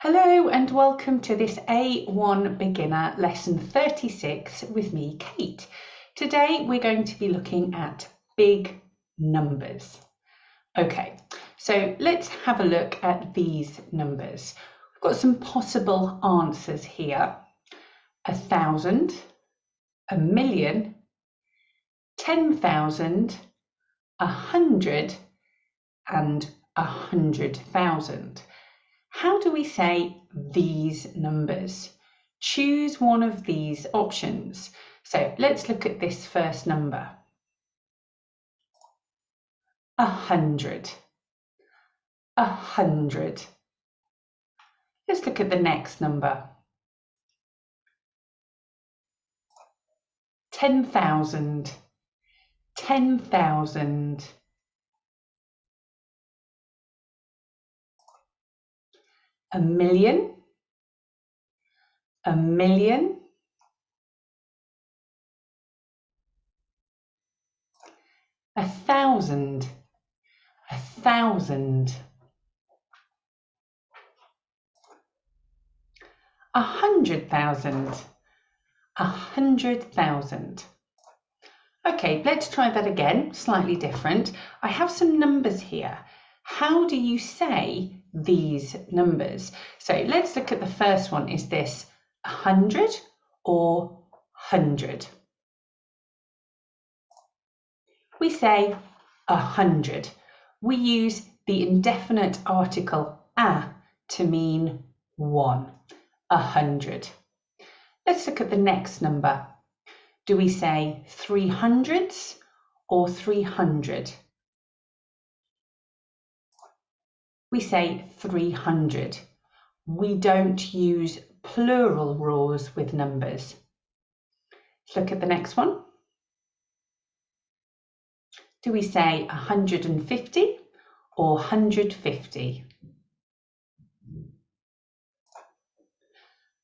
Hello and welcome to this A1 Beginner Lesson 36 with me, Kate. Today we're going to be looking at big numbers. Okay, so let's have a look at these numbers. We've got some possible answers here. A thousand, a million, ten thousand, a hundred, and a hundred thousand. How do we say these numbers? Choose one of these options. So let's look at this first number. a 100. A 100. Let's look at the next number. 10,000. 10,000. A million, a million, a thousand, a thousand, a hundred thousand, a hundred thousand. Okay, let's try that again, slightly different. I have some numbers here. How do you say these numbers. So let's look at the first one. Is this 100 or 100? We say 100. We use the indefinite article a to mean one, a hundred. Let's look at the next number. Do we say three hundreds or 300? We say 300. We don't use plural rules with numbers. Let's Look at the next one. Do we say 150 or 150?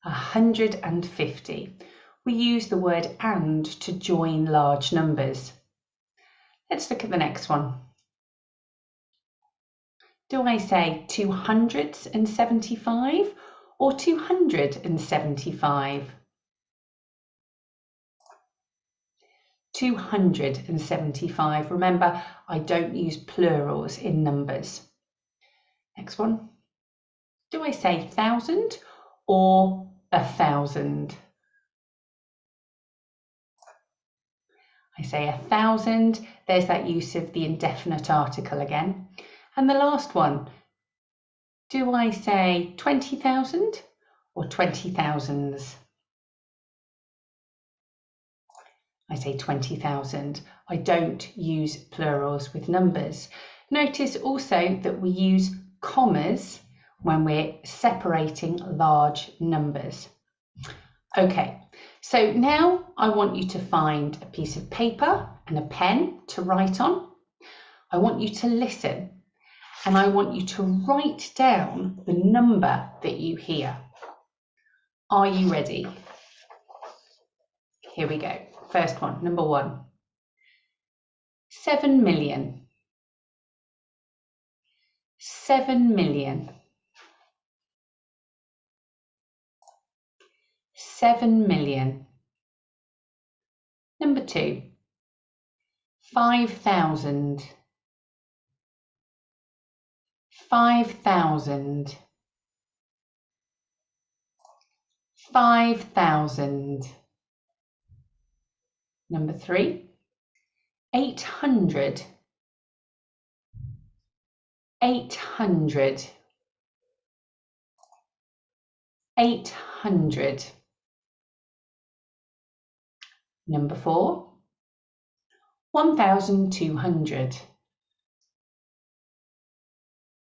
150. We use the word and to join large numbers. Let's look at the next one. Do I say 275 or 275? 275. Remember, I don't use plurals in numbers. Next one. Do I say thousand or a thousand? I say a thousand. There's that use of the indefinite article again. And the last one, do I say 20,000 or 20 thousands? I say 20,000. I don't use plurals with numbers. Notice also that we use commas when we're separating large numbers. Okay, so now I want you to find a piece of paper and a pen to write on. I want you to listen and I want you to write down the number that you hear. Are you ready? Here we go. First one, number one. Seven million. Seven million. Seven million. Number two. Five thousand five thousand. Five thousand. Number three. Eight hundred. Eight hundred. Eight hundred. Number four. One thousand two hundred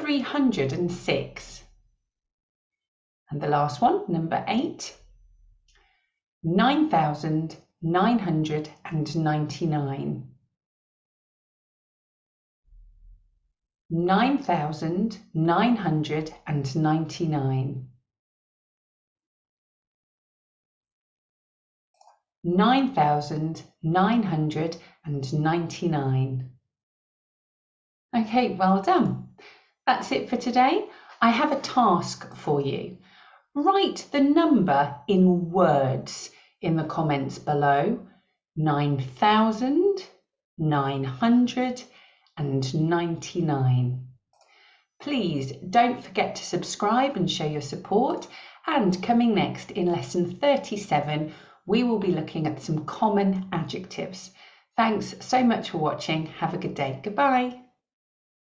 306. And the last one, number 8, 9,999. 9,999. 9,999. Okay, well done. That's it for today. I have a task for you. Write the number in words in the comments below. 9,999. Please don't forget to subscribe and show your support. And coming next in lesson 37, we will be looking at some common adjectives. Thanks so much for watching. Have a good day. Goodbye.